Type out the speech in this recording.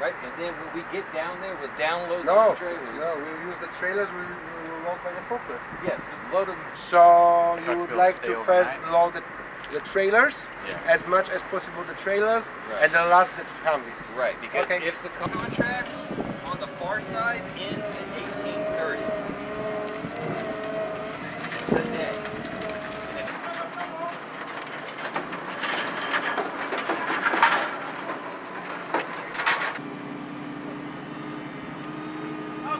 Right, and then when we get down there, we'll download No, those trailers. no, we'll use the trailers. We we will load by the forklift. Yes, we load them. So you would like to first overnight? load the, the trailers Yeah. as much as possible the trailers, Right. and then last the Humvees. Right, because Okay. if the contract on the far side ends